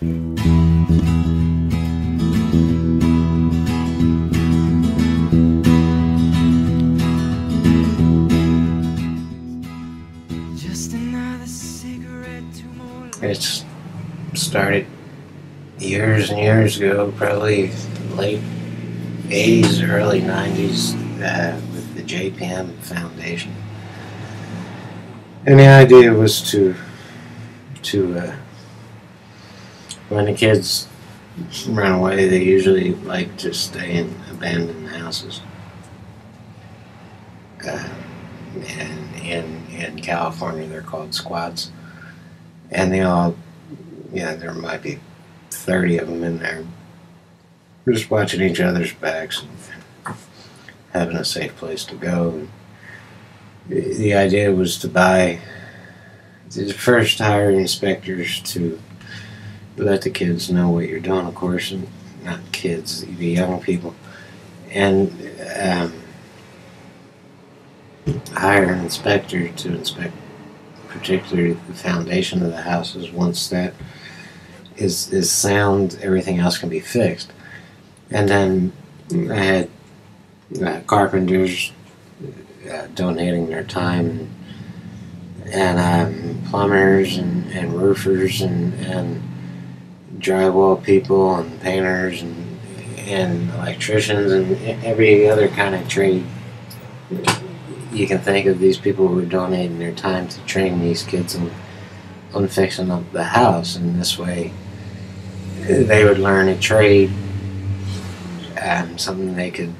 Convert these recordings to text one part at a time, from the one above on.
It's started years and years ago, probably late 80s, early 90s, uh, with the JPM Foundation. And the idea was to, to uh, when the kids run away, they usually like to stay in abandoned houses. Uh, and in, in California, they're called squats, And they all yeah, there might be 30 of them in there just watching each other's backs and having a safe place to go. And the the idea was to buy, the first hire inspectors to let the kids know what you're doing, of course, and not kids, the young people. And um, hire an inspector to inspect particularly the foundation of the houses once that is is sound, everything else can be fixed. And then I had uh, carpenters uh, donating their time, and, um, plumbers and, and roofers and, and drywall people and painters and and electricians and every other kind of trade. You can think of. These people were donating their time to train these kids on on fixing up the house, and this way. They would learn a trade, um, something they could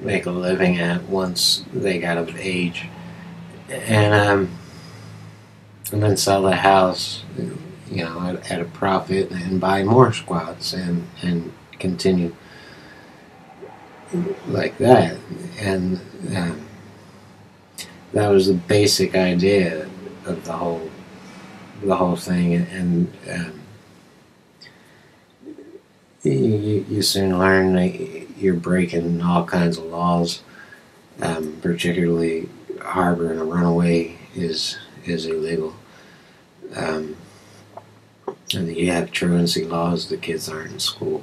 make a living at once they got of age, and um, and then sell the house, you know, at, at a profit and buy more squats and and continue like that, and um, that was the basic idea of the whole the whole thing, and. Um, you, you soon learn that you're breaking all kinds of laws. Um, particularly, harboring a runaway is is illegal. Um, and you have truancy laws. The kids aren't in school.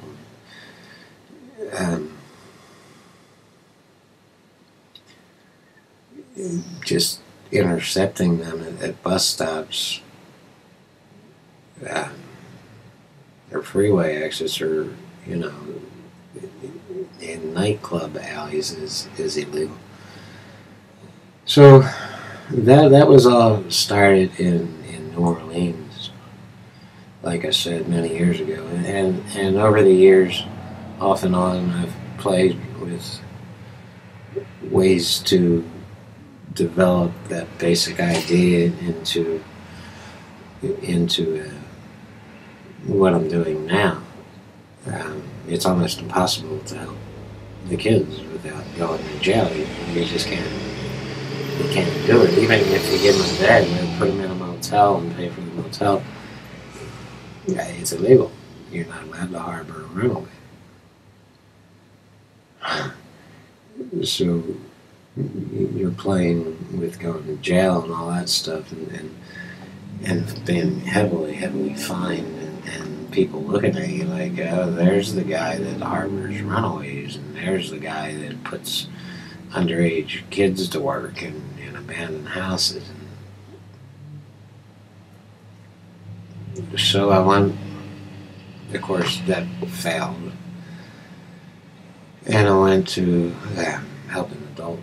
Um, just intercepting them at, at bus stops. Uh, or freeway exits or you know in nightclub alleys is is illegal. So that that was all started in in New Orleans, like I said many years ago, and and, over the years, off and on, I've played with ways to develop that basic idea into into a what I'm doing now, um, it's almost impossible to help the kids without going to jail. You, just can't. You can't do it. Even if you get them in bed and put them in a motel and pay for the motel, it's illegal. You're not allowed to harbor a runaway. So you're playing with going to jail and all that stuff, and and, and being heavily, heavily fined and people looking at you like, oh, there's the guy that harbors runaways, and there's the guy that puts underage kids to work in, in abandoned houses. And so I went, of course, that failed. And I went to uh, helping adult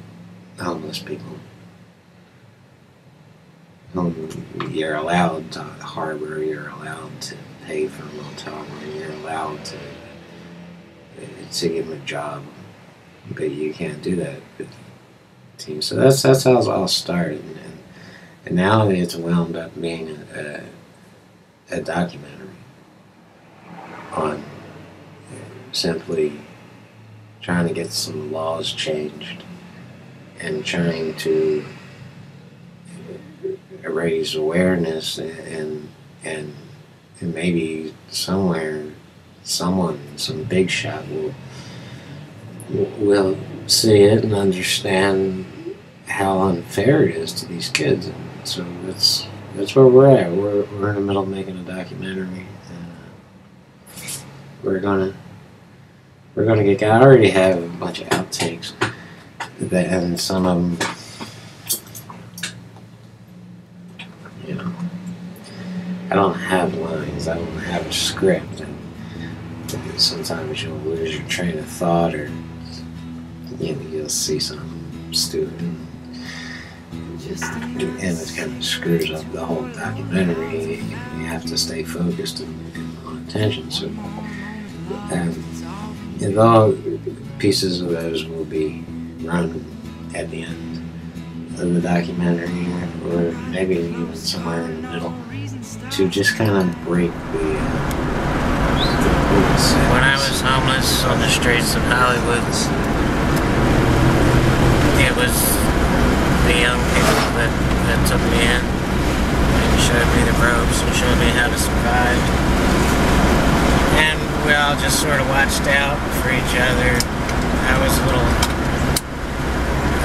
homeless people. Um, you're allowed to harbor, you're allowed to pay for a motel room. You're allowed to to give them a job, but you can't do that with teams. So that's that's how it all started, and, and now it's wound up being a, a, a documentary on simply trying to get some laws changed and trying to raise awareness and and and maybe somewhere, someone, some big shot will will see it and understand how unfair it is to these kids. And so that's that's where we're at. We're we're in the middle of making a documentary. And, uh, we're gonna we're gonna get. I already have a bunch of outtakes, that, and some of them, you know, I don't have lines. I don't have a script. And sometimes you'll lose your train of thought, or you know, you'll see something stupid. And it kind of screws up the whole documentary. You have to stay focused and, and on attention. So, um, and all pieces of those will be run at the end of the documentary, or maybe even somewhere in the middle, to just kind of break the. Uh, When I was homeless on the streets of Hollywood, it was the young people that, that took me in and showed me the ropes and showed me how to survive. And we all just sort of watched out for each other. I was a little,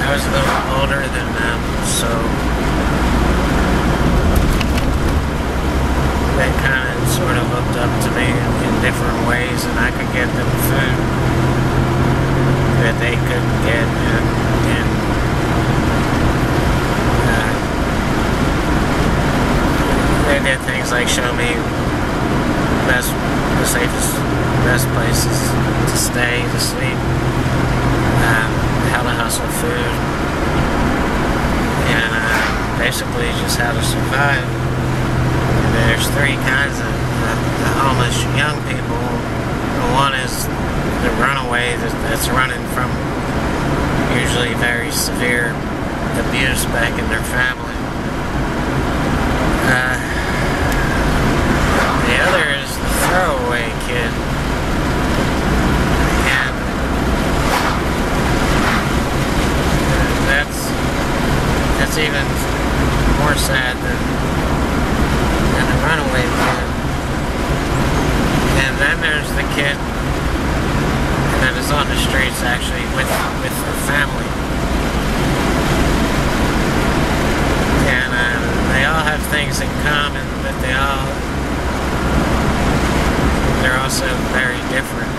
I was a little older than them, so they kind of sort of looked up to me in, different ways, and I could get them food that they couldn't get, and, and uh, they did things like show me best, the safest, best places to stay, to sleep, um, how to hustle food, and uh, basically just how to survive. There's three kinds of uh, homeless young people. One is the runaway that, that's running from usually very severe abuse back in their family. Uh, the other is the throwaway kid. And that's that's even more sad than than the runaway kid. And then there's the kid that is on the streets actually with with her family. And uh, they all have things in common, but they all they're also very different,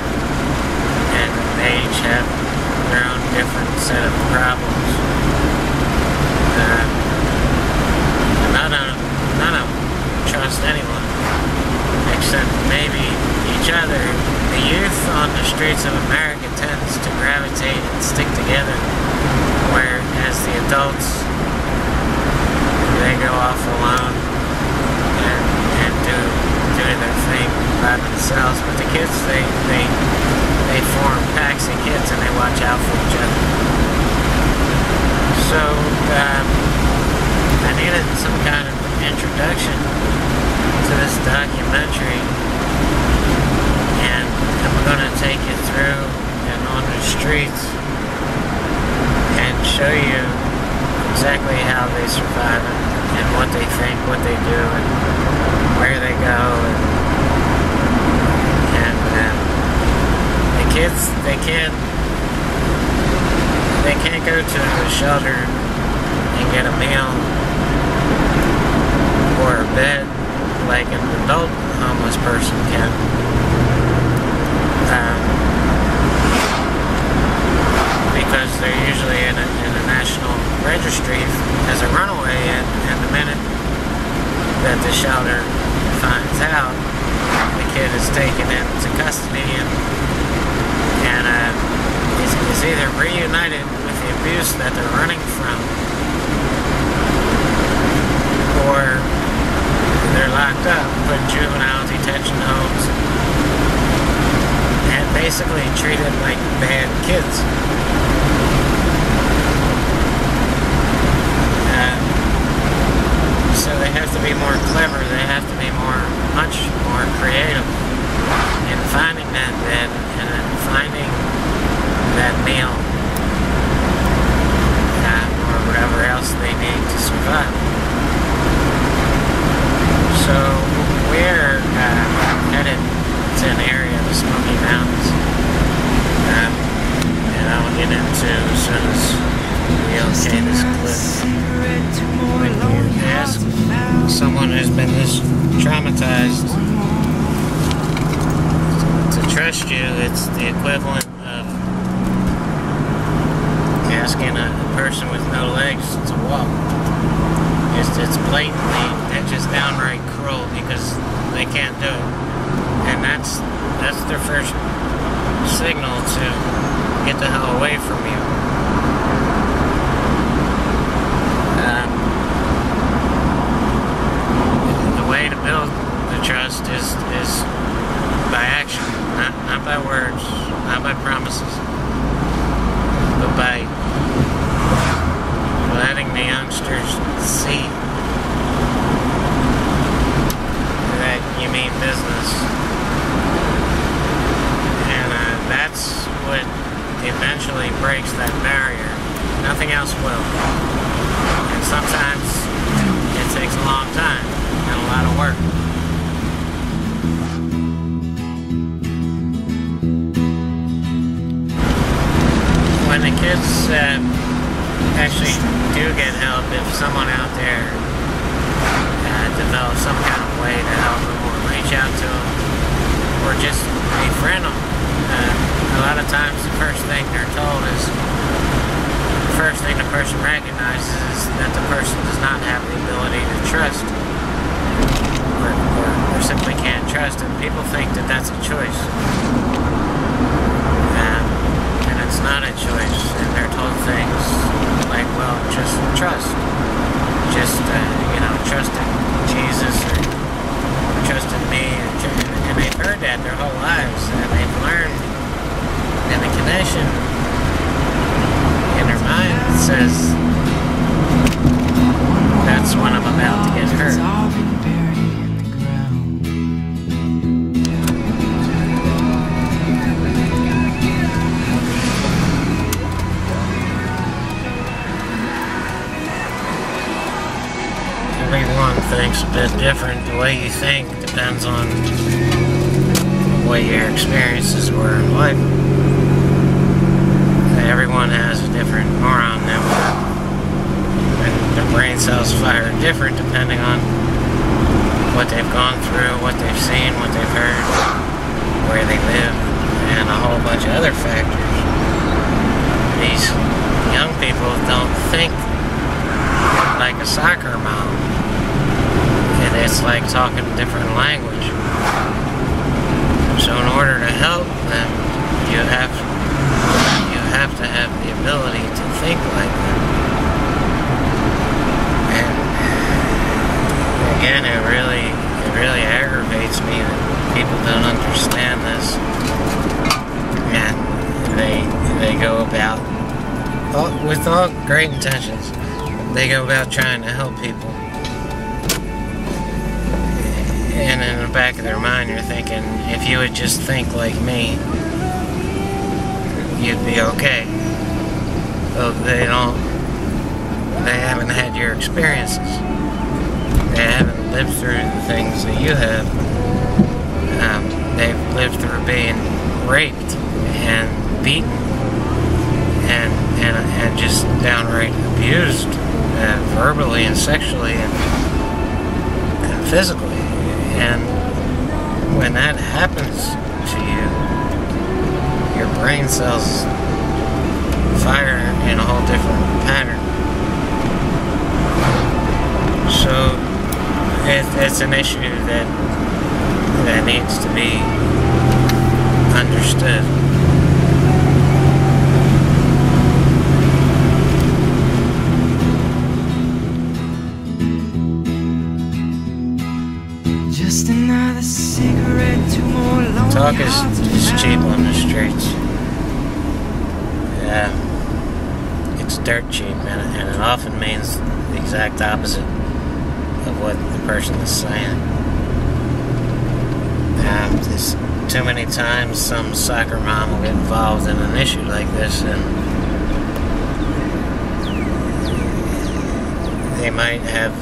and they each have their own different set of problems. None of none of them trust anyone except maybe each other. The youth on the streets of America tends to gravitate and stick together, whereas the adults they go off alone and, and do do their thing by themselves. But the kids they they they form packs of kids and they watch out for each other. So um, I needed some kind of introduction to this documentary and I'm gonna take you through and on the streets and show you exactly how they survive and what they think, what they do, and where they go. And, and um, the kids, they can't, they can't go to the shelter and get a meal or a bed like an adult homeless person can. Um, because they're usually in a, in a national registry as a runaway, and, and the minute that the shelter finds out, the kid is taken into custody and, and uh, is, either reunited with the abuse that they're running from, or they're locked up, put in juvenile detention homes, and basically treated like bad kids. Uh, so they have to be more clever, they have to be more, much more creative in finding that bed and in finding that meal uh, or whatever else they need to survive. So we're uh, headed to an area of the Smoky Mountains, um, and I'll get into as soon as we okay this clip. When you ask someone who's been this traumatized to trust you, it's the equivalent of asking a, a person with no legs to walk. It's, it's blatantly and just downright cruel because they can't do it. And that's that's their first signal to get the hell away from you. Um, the way to build the trust is is by action, not, not by words, not by promises, but by letting the youngsters see that you mean business. And uh, that's what eventually breaks that barrier. Nothing else will. And sometimes it takes a long time and a lot of work. When the kids uh, actually do get help, if someone out there uh, develops some kind of way to help them reach out to them or just befriend them, uh, a lot of times the first thing they're told is the first thing the person recognizes is that the person does not have the ability to trust or, or, or simply can't trust and people think that that's a choice. Um, and it's not a choice and they're told things like well just trust. Just uh, you know trust in Jesus that their whole lives and they've learned and the connection in their mind says that's when I'm about to get hurt. Everyone thinks a bit different. The way you think depends on what your experiences were in life. Everyone has a different neuron network. And their brain cells fire different depending on what they've gone through, what they've seen, what they've heard, where they live, and a whole bunch of other factors. These young people don't think like a soccer mom. And it's like talking a different language. So in order to help them, you have you have to have the ability to think like them. And again, it really it really aggravates me that people don't understand this, and they they go about uh, with all great intentions. They go about trying to help people. And in the back of their mind, you're thinking, if you would just think like me, you'd be okay. But they don't, they haven't had your experiences. They haven't lived through the things that you have. Um, they've lived through being raped and beaten and, and, and just downright abused uh, verbally and sexually and, and physically. And when that happens to you, your brain cells fire in a whole different pattern. So it, it's an issue that that needs to be understood. Dirt cheap, and, and it often means the exact opposite of what the person is saying. Um, too many times some soccer mom will get involved in an issue like this, and they might have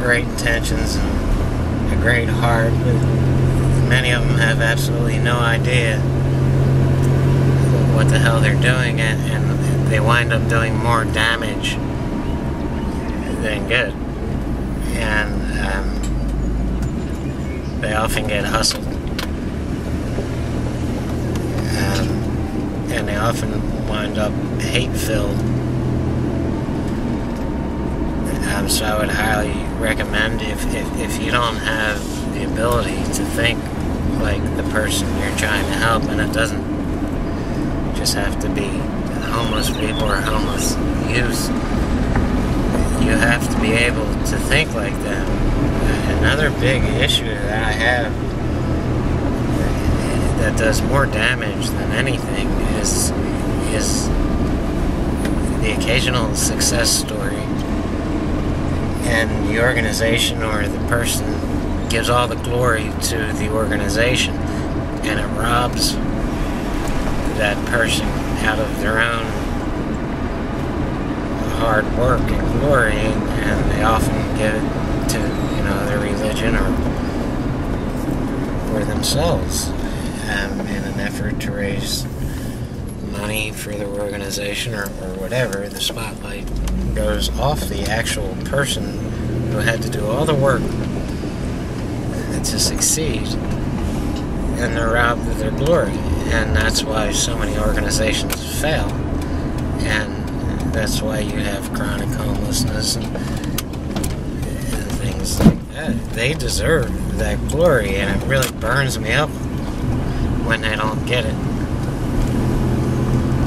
great intentions and a great heart, but many of them have absolutely no idea what the hell they're doing, and, and they wind up doing more damage than good. And um, they often get hustled. and they often wind up hate filled. Um, so I would highly recommend if, if, if you don't have the ability to think like the person you're trying to help, and it doesn't just have to be homeless people or homeless youth. You have to be able to think like them. Another big issue that I have that does more damage than anything is is the occasional success story and the organization or the person gives all the glory to the organization and it robs that person out of their own hard work and glory and they often give it to you know their religion or or themselves um, in an effort to raise money for their organization or, or whatever the spotlight goes off the actual person who had to do all the work to succeed and they're robbed of their glory and that's why so many organizations fail. And that's why you have chronic homelessness and, and things like that. They deserve that glory and it really burns me up when they don't get it.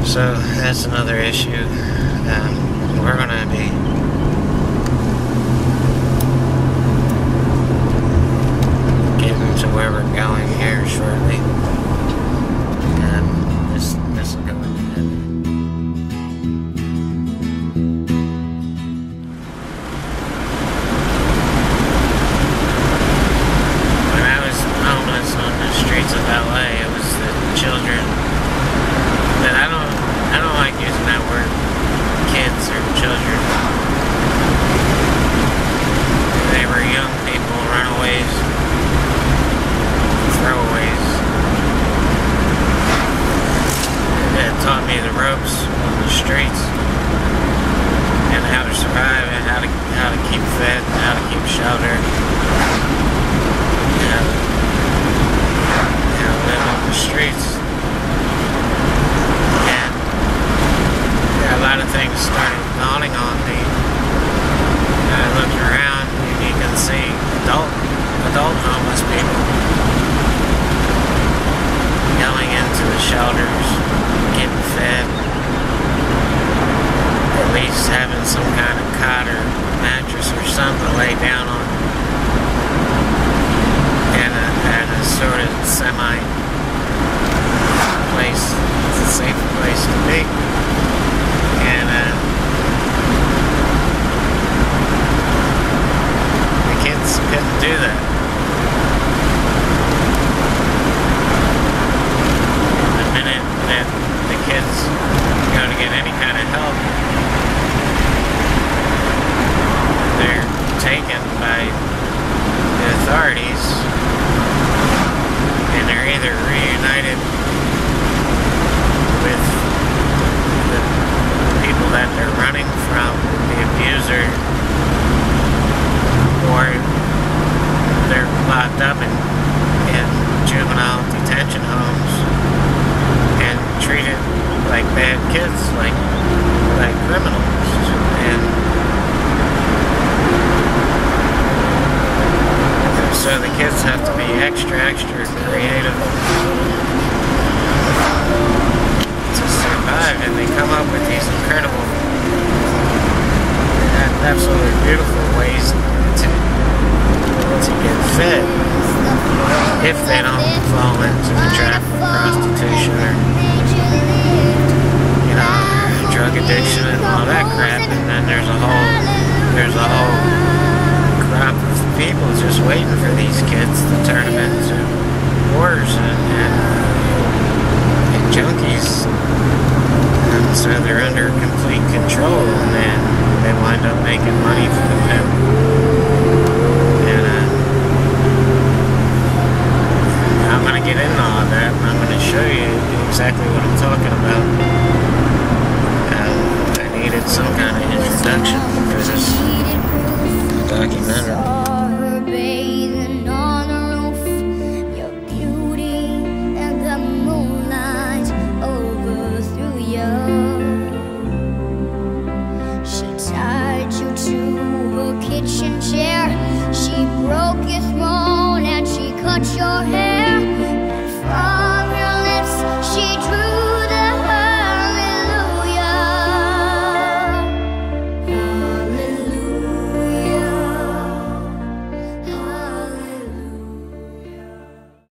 So that's another issue. Um, we're gonna be to down on, and a, and a sort of semi place, it's a safe place to be. And uh, the kids couldn't do that. the minute that the kids go to get any kind of help, they're taken by the authorities and they're either reunited with the people that they're running from, the abuser, or they're locked up in, in juvenile detention homes and treated like bad kids, like like criminals. And so the kids have to be extra, extra creative to survive, and they come up with these incredible, and absolutely beautiful ways to if they don't fall into the trap of prostitution or you know drug addiction and all that crap and then there's a whole there's a whole crop of people just waiting for these kids to turn them into whores and, and, and junkies. And so they're under complete control and then they wind up making money for the pimp and uh, Gonna get into all that and I'm gonna show you exactly what I'm talking about. Uh, I needed some kind of introduction for this documentary.